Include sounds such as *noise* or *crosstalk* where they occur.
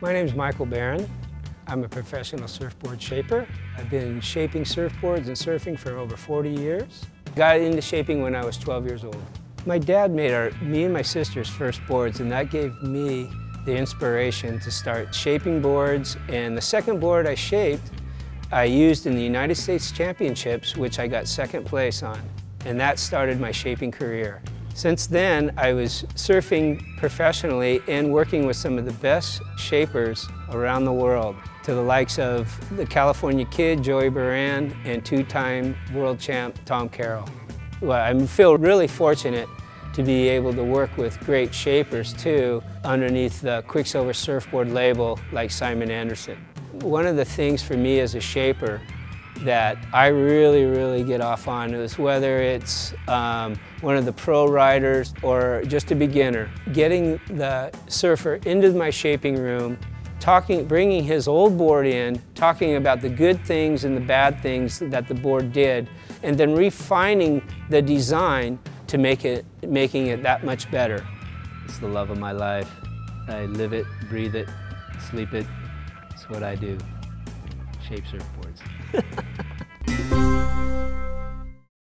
My name is Michael Baron. I'm a professional surfboard shaper. I've been shaping surfboards and surfing for over 40 years. Got into shaping when I was 12 years old. My dad made our, me and my sister's first boards and that gave me the inspiration to start shaping boards. And the second board I shaped, I used in the United States Championships, which I got second place on. And that started my shaping career. Since then, I was surfing professionally and working with some of the best shapers around the world, to the likes of the California Kid, Joey Buran, and two-time world champ, Tom Carroll. Well, I feel really fortunate to be able to work with great shapers too underneath the Quiksilver surfboard label like Simon Anderson. One of the things for me as a shaper that I really, really get off on is whether it's um, one of the pro riders or just a beginner. Getting the surfer into my shaping room, talking, bringing his old board in, talking about the good things and the bad things that the board did, and then refining the design to make it, making it that much better. It's the love of my life. I live it, breathe it, sleep it. It's what I do. Shape surfboards. *laughs*